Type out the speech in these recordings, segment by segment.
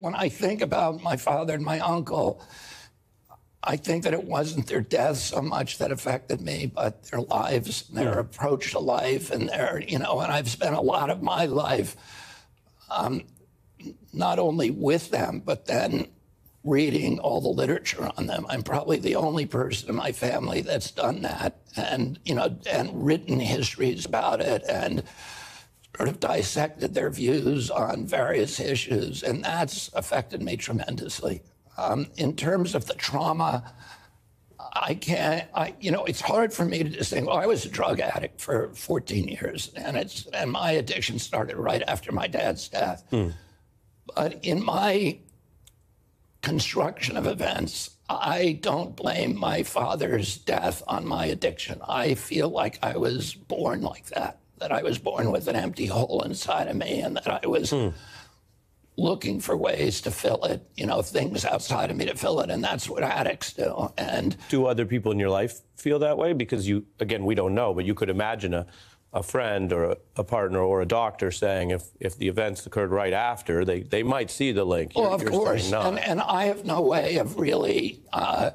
When I think about my father and my uncle, I think that it wasn't their death so much that affected me, but their lives, and their Yeah. approach to life, and their, you know, and I've spent a lot of my life um, not only with them, but then reading all the literature on them. I'm probably the only person in my family that's done that, and you know, and written histories about it, and sort of dissected their views on various issues, and that's affected me tremendously. Um, in terms of the trauma, I can't. I you know, it's hard for me to just think. Well, I was a drug addict for 14 years, and it's and my addiction started right after my dad's death. But in my construction of events, I don't blame my father's death on my addiction. I feel like I was born like that, that I was born with an empty hole inside of me, and that I was looking for ways to fill it, you know, things outside of me to fill it. And that's what addicts do. And Do other people in your life feel that way? Because you, again, we don't know, but you could imagine a, a friend or a, a partner or a doctor saying if, if the events occurred right after, they, they might see the link. Well, You're- of you're course, and and I have no way of really uh,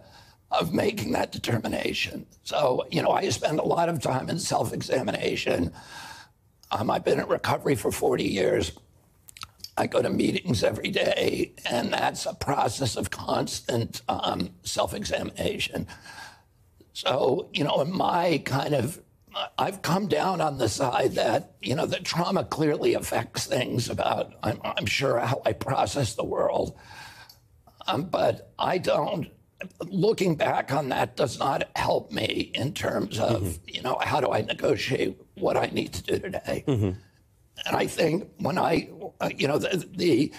of making that determination. So you know, I spend a lot of time in self-examination. Um, I've been in recovery for 40 years. I go to meetings every day, and that's a process of constant um, self-examination. So you know, in my kind of I've come down on the side that, you know, the trauma clearly affects things about, I'm, I'm sure, how I process the world. Um, but I don't, looking back on that does not help me in terms of, you know, how do I negotiate what I need to do today? And I think when I, uh, you know, the, the,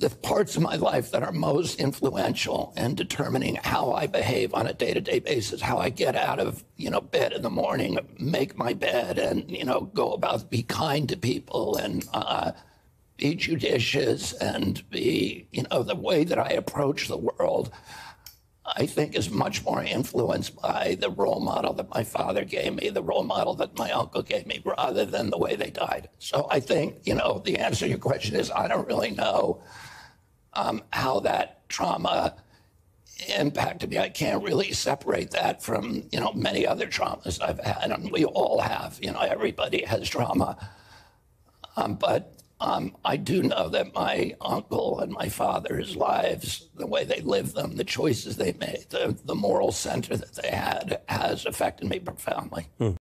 the parts of my life that are most influential in determining how I behave on a day-to-day basis, how I get out of you know bed in the morning, make my bed, and you know go about be kind to people and uh, be judicious and be you know the way that I approach the world. I think is much more influenced by the role model that my father gave me, the role model that my uncle gave me, rather than the way they died. So I think, you know, the answer to your question is I don't really know um, how that trauma impacted me. I can't really separate that from, you know, many other traumas I've had, and we all have. You know, everybody has trauma. Um, but um, I do know that my uncle and my father's lives, the way they lived them, the choices they made, the, the moral center that they had, has affected me profoundly.